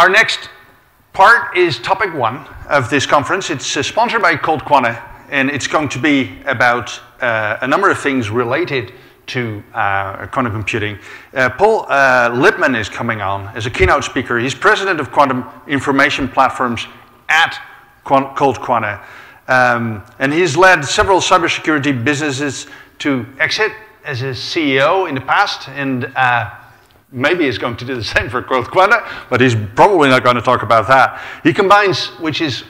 Our next part is topic one of this conference. It's uh, sponsored by Cold Quanta, and it's going to be about uh, a number of things related to uh, quantum computing. Uh, Paul uh, Lipman is coming on as a keynote speaker. He's president of Quantum Information Platforms at Cold Quanta. Um, and he's led several cybersecurity businesses to exit as a CEO in the past, and uh, maybe he's going to do the same for Cold Quanta, but he's probably not going to talk about that. He combines, which is,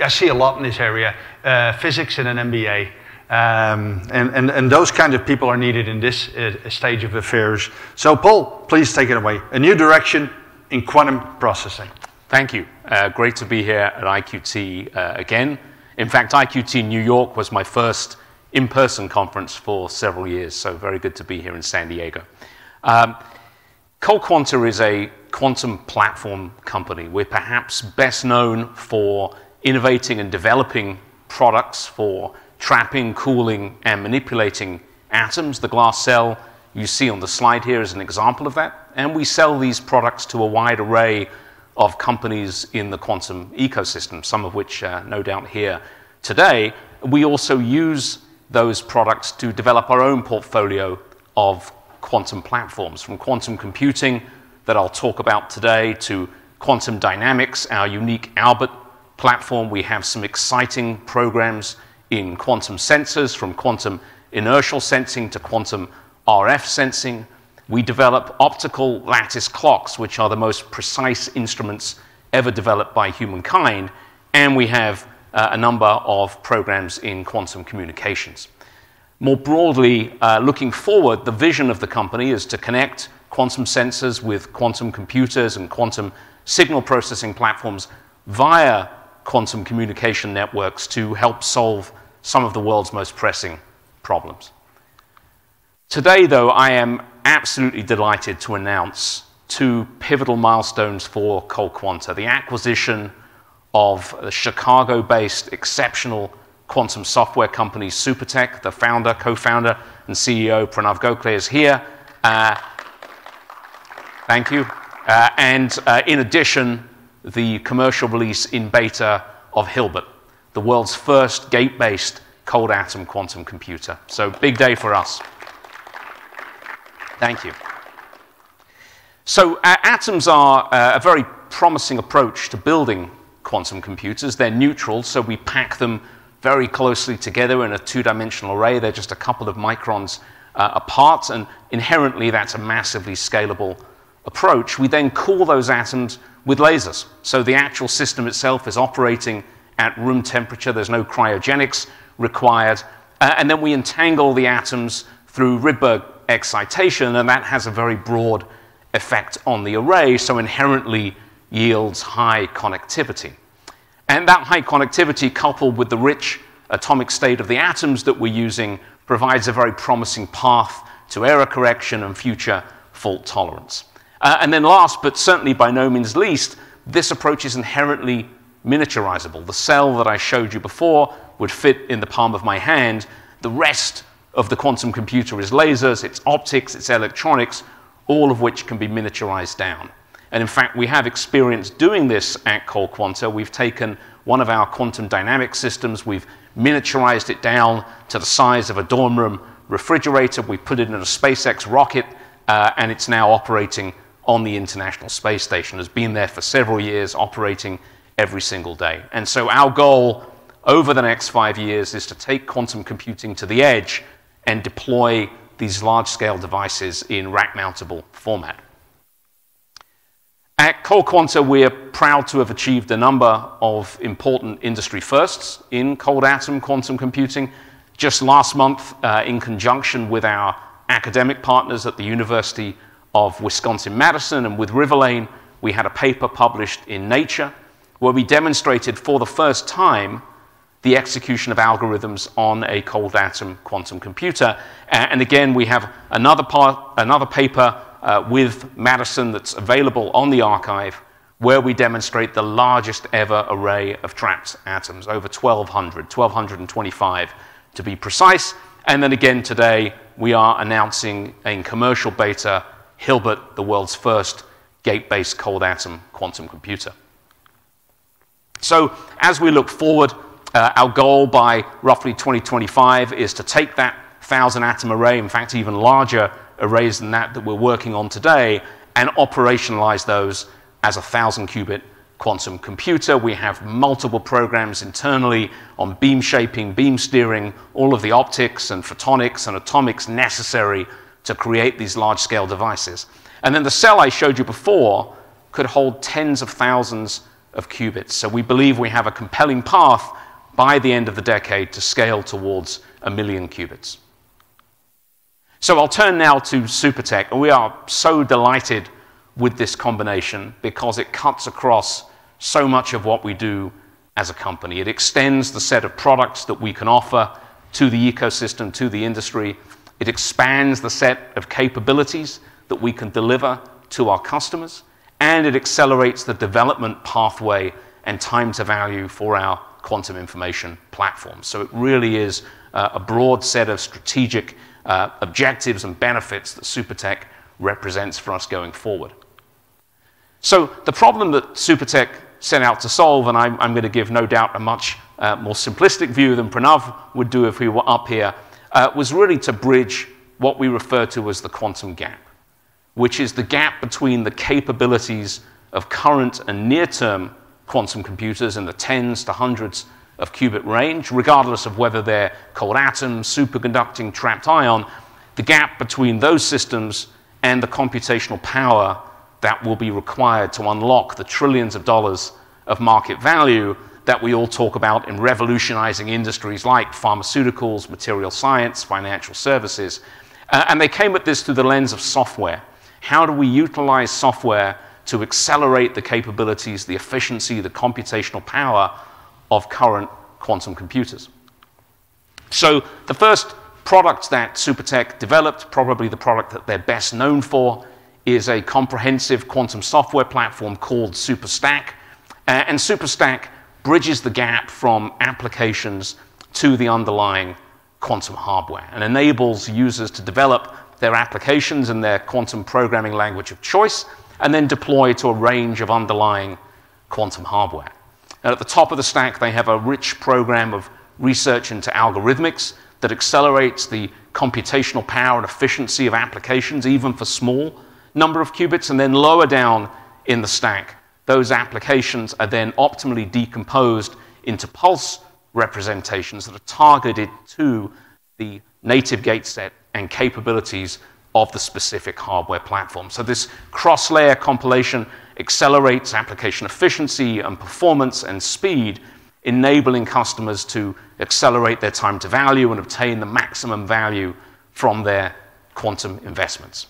I see a lot in this area, uh, physics and an MBA. Um, and, and, and those kind of people are needed in this uh, stage of affairs. So, Paul, please take it away. A new direction in quantum processing. Thank you. Uh, great to be here at IQT uh, again. In fact, IQT New York was my first in person conference for several years, so very good to be here in San Diego. Um, Quanta is a quantum platform company. We're perhaps best known for innovating and developing products for trapping, cooling, and manipulating atoms. The glass cell you see on the slide here is an example of that. And we sell these products to a wide array of companies in the quantum ecosystem, some of which are no doubt here today. We also use those products to develop our own portfolio of quantum platforms, from quantum computing that I'll talk about today to quantum dynamics, our unique Albert platform. We have some exciting programs in quantum sensors, from quantum inertial sensing to quantum RF sensing. We develop optical lattice clocks, which are the most precise instruments ever developed by humankind. And we have uh, a number of programs in quantum communications. More broadly, uh, looking forward, the vision of the company is to connect quantum sensors with quantum computers and quantum signal processing platforms via quantum communication networks to help solve some of the world's most pressing problems. Today, though, I am absolutely delighted to announce two pivotal milestones for Cold Quanta the acquisition of a Chicago based exceptional quantum software company Supertech. The founder, co founder, and CEO Pranav Gokhale is here. Uh, thank you. Uh, and uh, in addition, the commercial release in beta of Hilbert, the world's first gate based cold atom quantum computer. So, big day for us. Thank you. So, uh, atoms are uh, a very promising approach to building quantum computers. They're neutral, so we pack them very closely together in a two dimensional array. They're just a couple of microns uh, apart, and inherently that's a massively scalable approach. We then cool those atoms with lasers. So the actual system itself is operating at room temperature, there's no cryogenics required. Uh, and then we entangle the atoms through Rydberg excitation, and that has a very broad effect on the array, so inherently yields high connectivity. And that high connectivity, coupled with the rich atomic state of the atoms that we're using, provides a very promising path to error correction and future fault tolerance. Uh, and then, last but certainly by no means least, this approach is inherently miniaturizable. The cell that I showed you before would fit in the palm of my hand. The rest of the quantum computer is lasers, it's optics, it's electronics, all of which can be miniaturized down. And in fact, we have experience doing this at Cold Quanta. We've taken one of our quantum dynamic systems, we've miniaturized it down to the size of a dorm room refrigerator, we put it in a SpaceX rocket, uh, and it's now operating on the International Space Station. Has been there for several years, operating every single day. And so our goal over the next five years is to take quantum computing to the edge and deploy these large-scale devices in rack-mountable format. At Cold Quanta, we're proud to have achieved a number of important industry firsts in cold atom quantum computing. Just last month, uh, in conjunction with our academic partners at the University of Wisconsin Madison and with Riverlane, we had a paper published in Nature where we demonstrated for the first time the execution of algorithms on a cold atom quantum computer. And again, we have another paper uh, with Madison that's available on the arXiv, where we demonstrate the largest ever array of trapped atoms, over 1,200, 1,225 to be precise. And then again today, we are announcing in commercial beta Hilbert, the world's first gate-based cold atom quantum computer. So as we look forward, uh, our goal by roughly 2025 is to take that 1,000 atom array, in fact, even larger arrays than that that we're working on today, and operationalize those as a 1,000 qubit quantum computer. We have multiple programs internally on beam shaping, beam steering, all of the optics and photonics and atomics necessary to create these large scale devices. And then the cell I showed you before could hold tens of thousands of qubits. So we believe we have a compelling path by the end of the decade to scale towards a million qubits. So I'll turn now to Supertech. And we are so delighted with this combination because it cuts across so much of what we do as a company. It extends the set of products that we can offer to the ecosystem, to the industry. It expands the set of capabilities that we can deliver to our customers, and it accelerates the development pathway and time to value for our quantum information platform. So it really is uh, a broad set of strategic objectives and benefits that Supertech represents for us going forward. So the problem that Supertech set out to solve, and I'm, I'm going to give no doubt a much uh, more simplistic view than Pranav would do if he were up here, uh, was really to bridge what we refer to as the quantum gap, which is the gap between the capabilities of current and near term quantum computers in the tens to hundreds of qubit range, regardless of whether they're cold atom, superconducting, trapped ion, the gap between those systems and the computational power that will be required to unlock the trillions of dollars of market value that we all talk about in revolutionizing industries like pharmaceuticals, material science, financial services. Uh, and they came at this through the lens of software. How do we utilize software to accelerate the capabilities, the efficiency, the computational power of current quantum computers? So the first product that Supertech developed, probably the product that they're best known for, is a comprehensive quantum software platform called SuperStack. Uh, and SuperStack bridges the gap from applications to the underlying quantum hardware and enables users to develop their applications in their quantum programming language of choice and then deploy to a range of underlying quantum hardware. And at the top of the stack, they have a rich program of research into algorithmics that accelerates the computational power and efficiency of applications, even for small number of qubits, and then lower down in the stack, those applications are then optimally decomposed into pulse representations that are targeted to the native gate set and capabilities of the specific hardware platform. So this cross-layer compilation accelerates application efficiency and performance and speed, enabling customers to accelerate their time to value and obtain the maximum value from their quantum investments.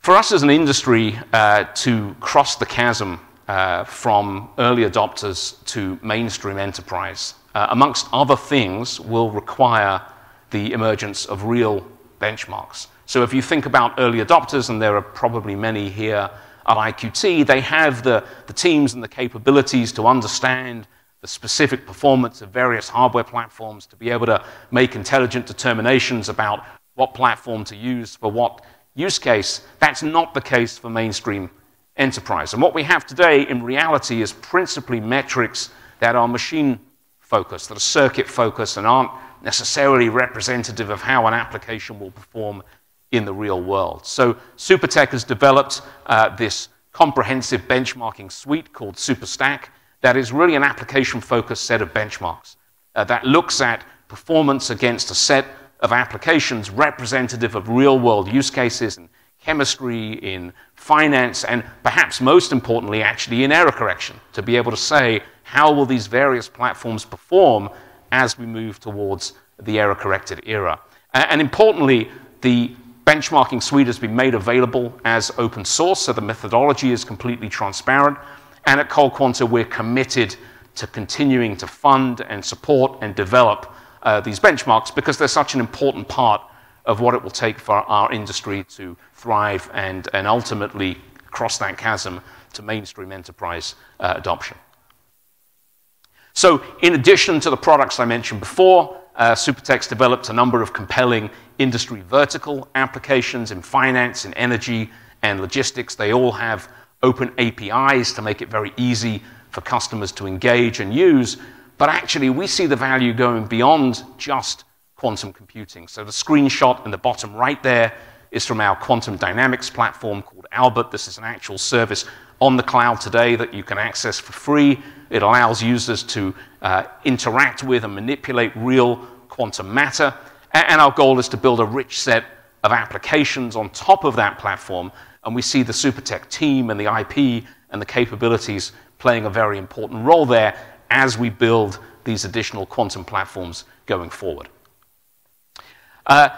For us as an industry uh, to cross the chasm uh, from early adopters to mainstream enterprise, uh, amongst other things, will require the emergence of real benchmarks. So if you think about early adopters, and there are probably many here at IQT, they have the, the teams and the capabilities to understand the specific performance of various hardware platforms, to be able to make intelligent determinations about what platform to use for what use case, that's not the case for mainstream enterprise. And what we have today in reality is principally metrics that are machine focused, that are circuit focused, and aren't necessarily representative of how an application will perform in the real world. So Supertech has developed uh, this comprehensive benchmarking suite called SuperStack that is really an application focused set of benchmarks uh, that looks at performance against a set of applications representative of real world use cases in chemistry, in finance, and perhaps most importantly, actually in error correction, to be able to say how will these various platforms perform as we move towards the error corrected era. And importantly, the benchmarking suite has been made available as open source, so the methodology is completely transparent. And at Cold Quanta, we're committed to continuing to fund and support and develop uh, these benchmarks because they're such an important part of what it will take for our industry to thrive and, and ultimately cross that chasm to mainstream enterprise uh, adoption. So, in addition to the products I mentioned before, uh, Supertech's developed a number of compelling industry vertical applications in finance, in energy, and logistics. They all have open APIs to make it very easy for customers to engage and use. But actually, we see the value going beyond just quantum computing. So the screenshot in the bottom right there is from our quantum dynamics platform called Albert. This is an actual service on the cloud today that you can access for free. It allows users to uh, interact with and manipulate real quantum matter. And our goal is to build a rich set of applications on top of that platform. And we see the Supertech team and the IP and the capabilities playing a very important role there as we build these additional quantum platforms going forward. Uh,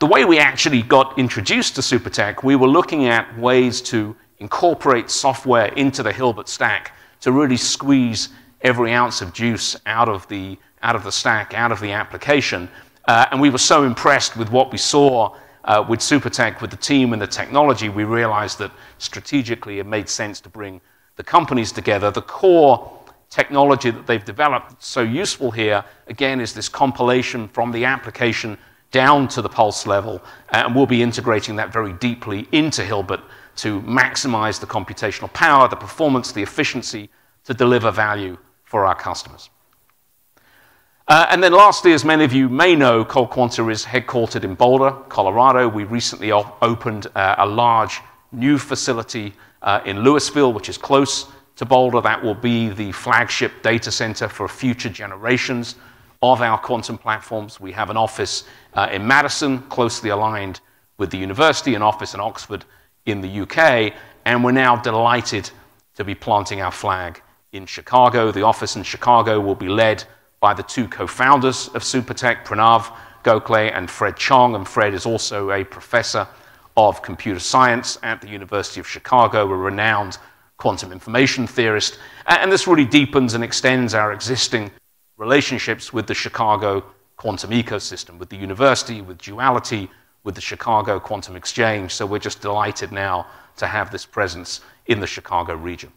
the way we actually got introduced to Supertech, we were looking at ways to incorporate software into the Hilbert stack to really squeeze every ounce of juice out of the, out of the stack, out of the application. Uh, and we were so impressed with what we saw uh, with Supertech, with the team and the technology, we realized that strategically it made sense to bring the companies together. The core technology that they've developed so useful here, again, is this compilation from the application down to the pulse level, and we'll be integrating that very deeply into Hilbert to maximize the computational power, the performance, the efficiency to deliver value for our customers. Uh, and then lastly, as many of you may know, Cold Quanta is headquartered in Boulder, Colorado. We recently opened uh, a large new facility uh, in Louisville, which is close to Boulder. That will be the flagship data center for future generations of our quantum platforms. We have an office uh, in Madison, closely aligned with the university, an office in Oxford in the UK, and we're now delighted to be planting our flag in Chicago. The office in Chicago will be led by the two co-founders of Supertech, Pranav Gokhale and Fred Chong, and Fred is also a professor of computer science at the University of Chicago, a renowned quantum information theorist. And this really deepens and extends our existing relationships with the Chicago quantum ecosystem, with the university, with Duality, with the Chicago Quantum Exchange. So we're just delighted now to have this presence in the Chicago region.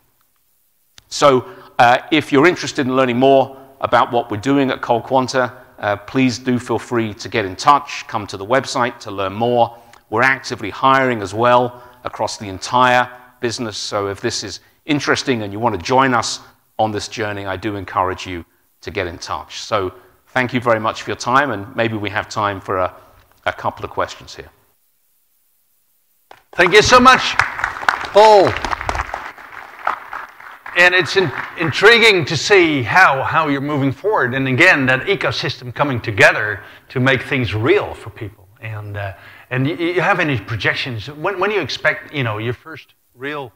So uh, if you're interested in learning more about what we're doing at Cold Quanta, uh, please do feel free to get in touch, come to the website to learn more. We're actively hiring as well across the entire business. So if this is interesting and you want to join us on this journey, I do encourage you to get in touch. So thank you very much for your time, and maybe we have time for a, a couple of questions here. Thank you so much, Paul. And it's in, intriguing to see how, how you're moving forward. And again, that ecosystem coming together to make things real for people. And, uh, and you, you, have any projections? When, when do you expect, you know, your first real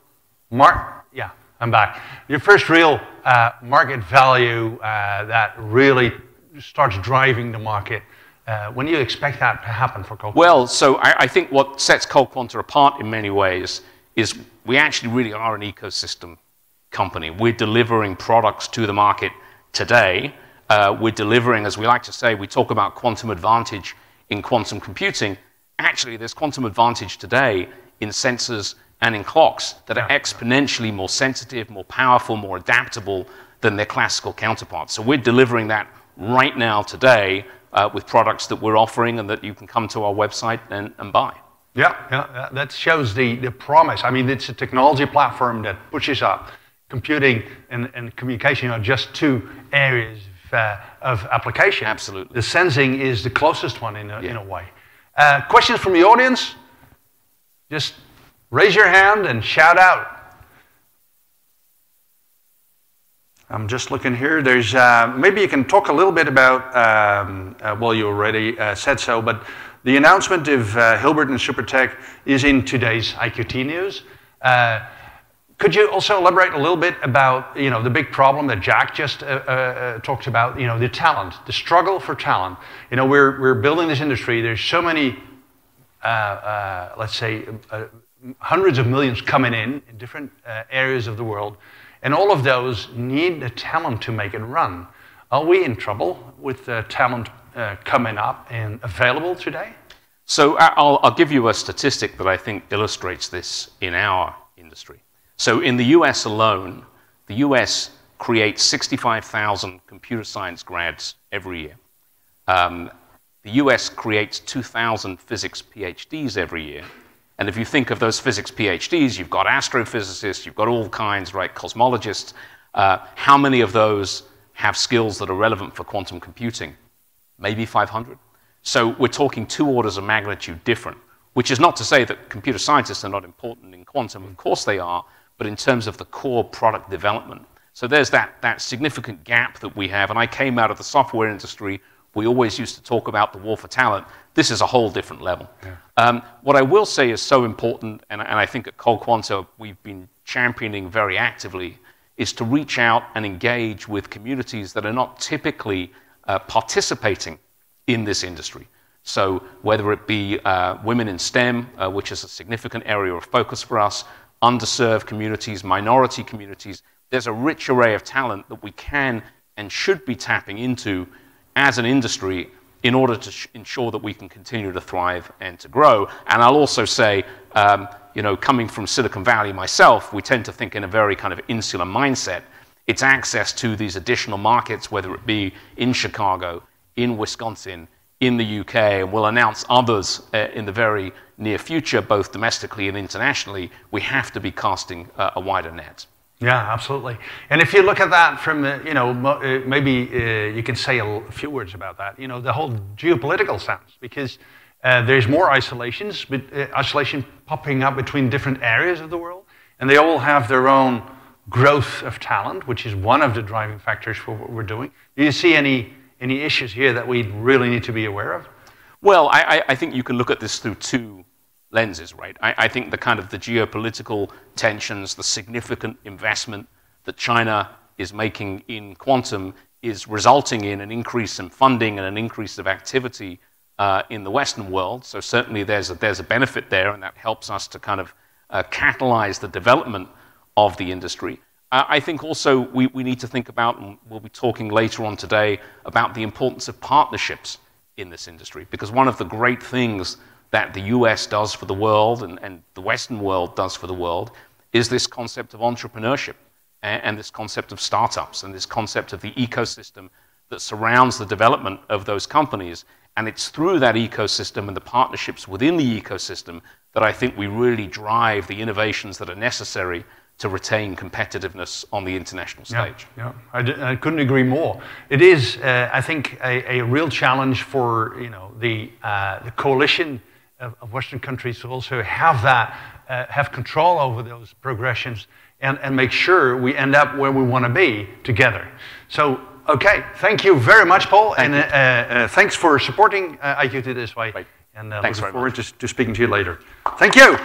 mark? Yeah, I'm back. Your first real uh, market value uh, that really starts driving the market. Uh, when do you expect that to happen for Cold Well, so I, I, think what sets Cold apart in many ways is we actually really are an ecosystem company. We're delivering products to the market today. Uh, we're delivering, as we like to say, we talk about quantum advantage in quantum computing. Actually, there's quantum advantage today in sensors and in clocks that are exponentially more sensitive, more powerful, more adaptable than their classical counterparts. So we're delivering that right now today uh, with products that we're offering and that you can come to our website and, and buy. Yeah, yeah, that shows the, the promise. I mean, it's a technology platform that pushes up computing and, and communication are just two areas of, uh, of application. Absolutely. The sensing is the closest one in a, yeah. in a way. Uh, questions from the audience? Just raise your hand and shout out. I'm just looking here. There's uh, maybe you can talk a little bit about. Um, uh, well, you already uh, said so, but the announcement of uh, Hilbert and Supertech is in today's IQT news. Uh, could you also elaborate a little bit about you know the big problem that Jack just uh, talked about? You know the talent, the struggle for talent. You know we're we're building this industry. There's so many, let's say, hundreds of millions coming in in different areas of the world and all of those need the talent to make it run. Are we in trouble with the talent uh, coming up and available today? So I'll, I'll, give you a statistic that I think illustrates this in our industry. So in the US alone, the US creates 65,000 computer science grads every year. Um, the US creates 2,000 physics PhDs every year. And if you think of those physics PhDs, you've got astrophysicists, you've got all kinds, right, cosmologists. Uh, how many of those have skills that are relevant for quantum computing? Maybe 500. So we're talking two orders of magnitude different, which is not to say that computer scientists are not important in quantum. Of course they are, but in terms of the core product development. So there's that, that significant gap that we have. And I came out of the software industry. We always used to talk about the war for talent. This is a whole different level. Yeah. Um, what I will say is so important, and, and I think at ColdQuanta we've been championing very actively, is to reach out and engage with communities that are not typically uh, participating in this industry. So, whether it be uh, women in STEM, uh, which is a significant area of focus for us, underserved communities, minority communities, there's a rich array of talent that we can and should be tapping into as an industry in order to ensure that we can continue to thrive and to grow. And I'll also say, um, you know, coming from Silicon Valley myself, we tend to think in a very kind of insular mindset. It's access to these additional markets, whether it be in Chicago, in Wisconsin, in the UK, and we'll announce others uh, in the very near future, both domestically and internationally, we have to be casting uh, a wider net. Yeah, absolutely. And if you look at that from, uh, you know, uh, maybe uh, you can say a few words about that. You know, the whole geopolitical sense, because uh, there's more isolations, but isolation popping up between different areas of the world, and they all have their own growth of talent, which is one of the driving factors for what we're doing. Do you see any any issues here that we really need to be aware of? Well, I, I think you can look at this through two lenses, right? I, I, think the kind of the geopolitical tensions, the significant investment that China is making in quantum is resulting in an increase in funding and an increase of activity uh, in the Western world. So certainly there's a, there's a benefit there, and that helps us to kind of uh, catalyze the development of the industry. I think also we, we need to think about, and we'll be talking later on today, about the importance of partnerships in this industry. Because one of the great things that the US does for the world and, and the Western world does for the world is this concept of entrepreneurship and, and this concept of startups and this concept of the ecosystem that surrounds the development of those companies. And it's through that ecosystem and the partnerships within the ecosystem that I think we really drive the innovations that are necessary to retain competitiveness on the international stage. Yeah, yeah. I d- I couldn't agree more. It is, uh, I think, a, a, real challenge for you know the uh, the coalition of, of, Western countries to also have that, uh, have control over those progressions, and, and make sure we end up where we want to be together. So. Okay, thank you very much, Paul, thank and uh, uh, thanks for supporting uh, IQT this way. Right. And uh, looking forward to, to speaking to you later. Thank you.